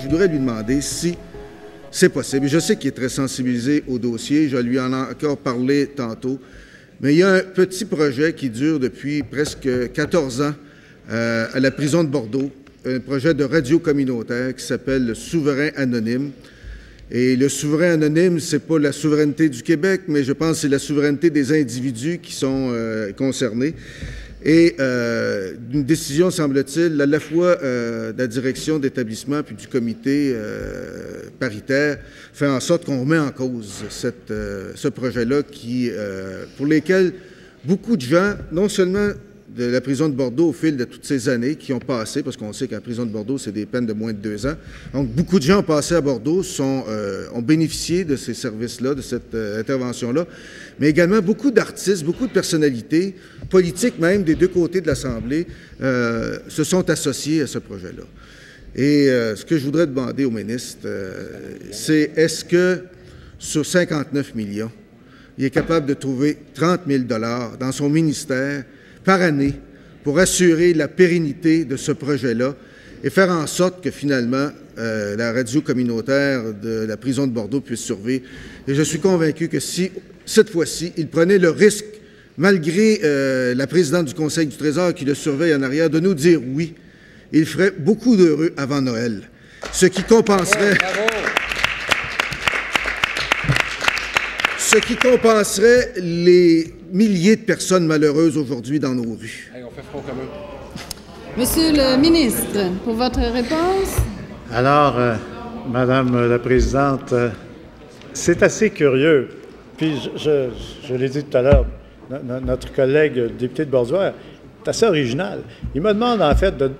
Je voudrais lui demander si c'est possible. Je sais qu'il est très sensibilisé au dossier, je lui en ai encore parlé tantôt, mais il y a un petit projet qui dure depuis presque 14 ans euh, à la prison de Bordeaux, un projet de radio communautaire qui s'appelle le Souverain anonyme. Et le souverain anonyme, c'est pas la souveraineté du Québec, mais je pense que c'est la souveraineté des individus qui sont euh, concernés. Et euh, une décision, semble-t-il, à la fois euh, de la direction d'établissement puis du comité paritaire fait en sorte qu'on remet en cause ce projet-là pour lesquels beaucoup de gens, non seulement de la prison de Bordeaux au fil de toutes ces années qui ont passé, parce qu'on sait qu'en prison de Bordeaux, c'est des peines de moins de deux ans. Donc, beaucoup de gens ont passé à Bordeaux, euh, ont bénéficié de ces services-là, de cette euh, intervention-là, mais également beaucoup d'artistes, beaucoup de personnalités, politiques même, des deux côtés de l'Assemblée, euh, se sont associés à ce projet-là. Et ce que je voudrais demander au ministre, c'est est-ce que sur 59 millions, il est capable de trouver 30 000 dans son ministère par année pour assurer la pérennité de ce projet-là et faire en sorte que finalement euh, la radio communautaire de la prison de Bordeaux puisse survivre. Et je suis convaincu que si, cette fois-ci, il prenait le risque, malgré euh, la présidente du Conseil du Trésor qui le surveille en arrière, de nous dire oui, il ferait beaucoup d'heureux avant Noël, ce qui compenserait... ce qui compenserait les milliers de personnes malheureuses aujourd'hui dans nos rues. Monsieur le ministre, pour votre réponse. Alors, euh, Madame la Présidente, euh, c'est assez curieux. Puis, je, je- je l'ai dit tout à l'heure, no- no- notre collègue député de Bordeaux est assez original. Il me demande, en fait, de-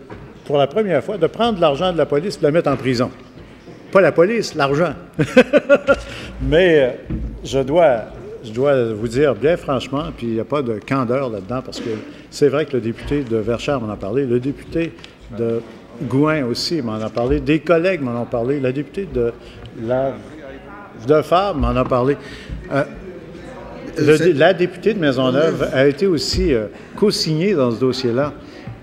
pour la première fois, de prendre l'argent de la police et de le mettre en prison. Pas la police, l'argent. Mais euh, je dois, je dois vous dire bien franchement, puis il n'y a pas de candeur là-dedans, parce que c'est vrai que le député de Verchères m'en a parlé, le député de Gouin aussi m'en a parlé, des collègues m'en ont parlé, la députée de la de m'en a parlé. Euh, la députée de Maisonneuve a été aussi euh, co-signée dans ce dossier-là.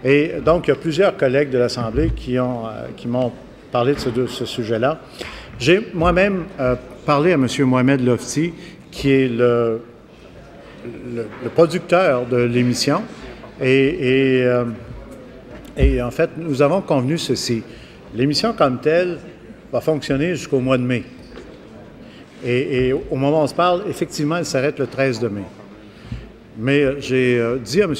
Et donc, il y a plusieurs collègues de l'Assemblée qui ont, euh, qui m'ont parlé de ce, de ce sujet-là. J'ai moi-même parlé à M. Mohamed Lofti, qui est le, producteur de l'émission. Euh, et en fait, nous avons convenu ceci. L'émission comme telle va fonctionner jusqu'au mois de mai. Et, au moment où on se parle, effectivement, elle s'arrête le 13 de mai. Mais euh, j'ai euh, dit à M.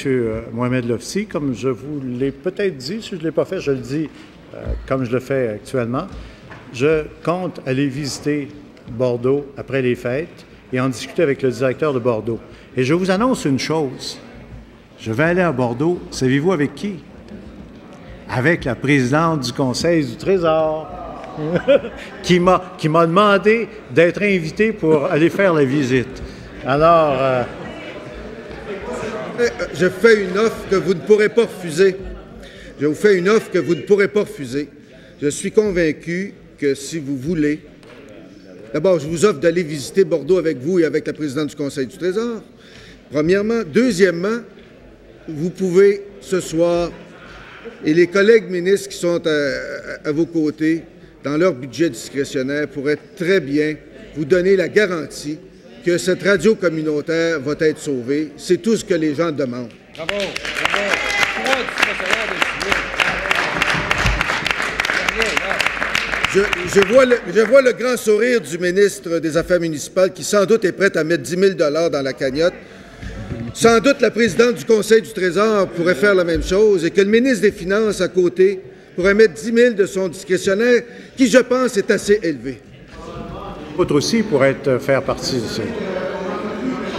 Mohamed Lofti, comme je vous l'ai peut-être dit, si je ne l'ai pas fait, je le dis comme je le fais actuellement, je compte aller visiter Bordeaux après les fêtes et en discuter avec le directeur de Bordeaux. Et je vous annonce une chose. Je vais aller à Bordeaux, savez-vous avec qui? Avec la présidente du Conseil du Trésor qui m'a demandé d'être invité pour aller faire la visite. Alors, euh, Euh, Je fais une offre que vous ne pourrez pas refuser. Je vous fais une offre que vous ne pourrez pas refuser. Je suis convaincu que si vous voulez, d'abord, je vous offre d'aller visiter Bordeaux avec vous et avec la présidente du Conseil du Trésor. Premièrement. Deuxièmement, vous pouvez ce soir, et les collègues ministres qui sont à, vos côtés, dans leur budget discrétionnaire, pourraient très bien vous donner la garantie que cette radio communautaire va être sauvée. C'est tout ce que les gens demandent. Bravo, Je, je vois le, je vois le grand sourire du ministre des Affaires municipales qui sans doute est prêt à mettre 10 000 dans la cagnotte. Sans doute la présidente du Conseil du Trésor pourrait faire la même chose et que le ministre des Finances à côté pourrait mettre 10 000 de son discrétionnaire, qui je pense est assez élevé. Autre aussi pourrait être, faire partie de ça.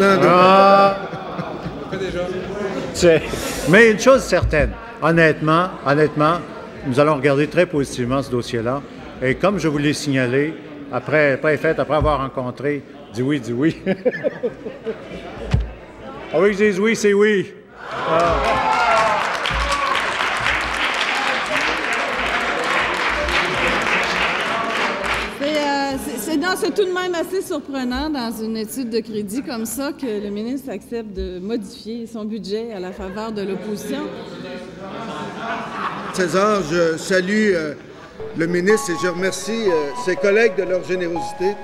Non, non. Ah! Mais une chose certaine, honnêtement, honnêtement, nous allons regarder très positivement ce dossier-là. Et comme je vous l'ai signalé, après, après après avoir rencontré, dis oui, dis oui. Ah oui, je dis oui, c'est oui. Euh, c'est tout de même assez surprenant dans une étude de crédit comme ça que le ministre accepte de modifier son budget à la faveur de l'opposition. César, je salue euh, le ministre et je remercie euh, ses collègues de leur générosité.